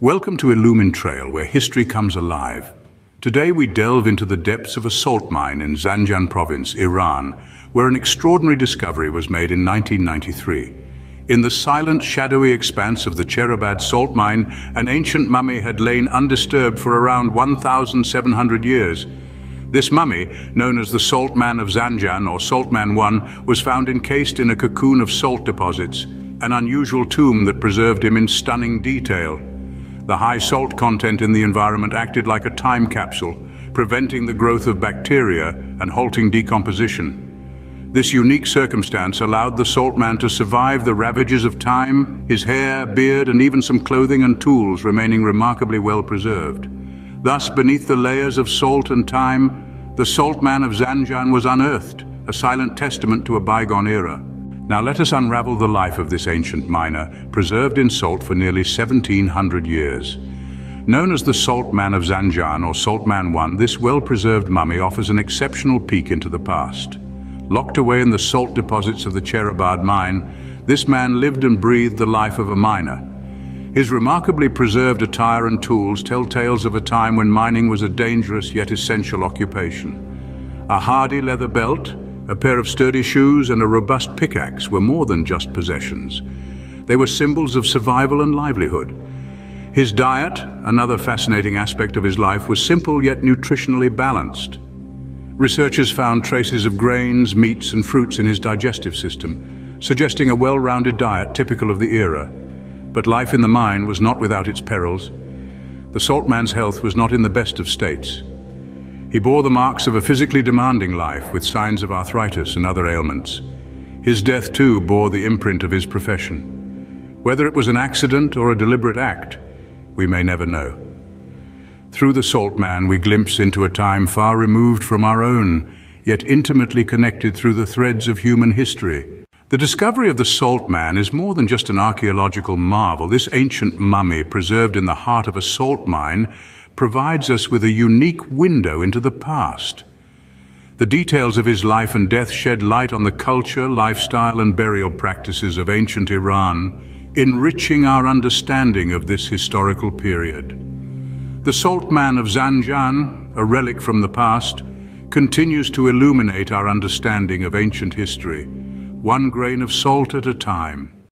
Welcome to Illumine Trail, where history comes alive. Today we delve into the depths of a salt mine in Zanjan province, Iran, where an extraordinary discovery was made in 1993. In the silent, shadowy expanse of the Chehrabad salt mine, an ancient mummy had lain undisturbed for around 1,700 years. This mummy, known as the Salt Man of Zanjan or Salt Man I, was found encased in a cocoon of salt deposits, an unusual tomb that preserved him in stunning detail. The high salt content in the environment acted like a time capsule, preventing the growth of bacteria and halting decomposition. This unique circumstance allowed the salt man to survive the ravages of time, his hair, beard and even some clothing and tools remaining remarkably well preserved. Thus, beneath the layers of salt and time, the salt man of Zanjan was unearthed, a silent testament to a bygone era. Now let us unravel the life of this ancient miner, preserved in salt for nearly 1700 years. Known as the Salt Man of Zanjan or Salt Man I, this well-preserved mummy offers an exceptional peek into the past. Locked away in the salt deposits of the Chehrabad mine, this man lived and breathed the life of a miner. His remarkably preserved attire and tools tell tales of a time when mining was a dangerous yet essential occupation. A hardy leather belt, a pair of sturdy shoes and a robust pickaxe were more than just possessions. They were symbols of survival and livelihood. His diet, another fascinating aspect of his life, was simple yet nutritionally balanced. Researchers found traces of grains, meats and fruits in his digestive system, suggesting a well-rounded diet typical of the era. But life in the mine was not without its perils. The salt man's health was not in the best of states. He bore the marks of a physically demanding life with signs of arthritis and other ailments. His death too bore the imprint of his profession. Whether it was an accident or a deliberate act, we may never know. Through the Salt Man we glimpse into a time far removed from our own, yet intimately connected through the threads of human history. The discovery of the Salt Man is more than just an archaeological marvel. This ancient mummy, preserved in the heart of a salt mine, provides us with a unique window into the past. The details of his life and death shed light on the culture, lifestyle and burial practices of ancient Iran, enriching our understanding of this historical period. The Salt Man of Zanjan, a relic from the past, continues to illuminate our understanding of ancient history, one grain of salt at a time.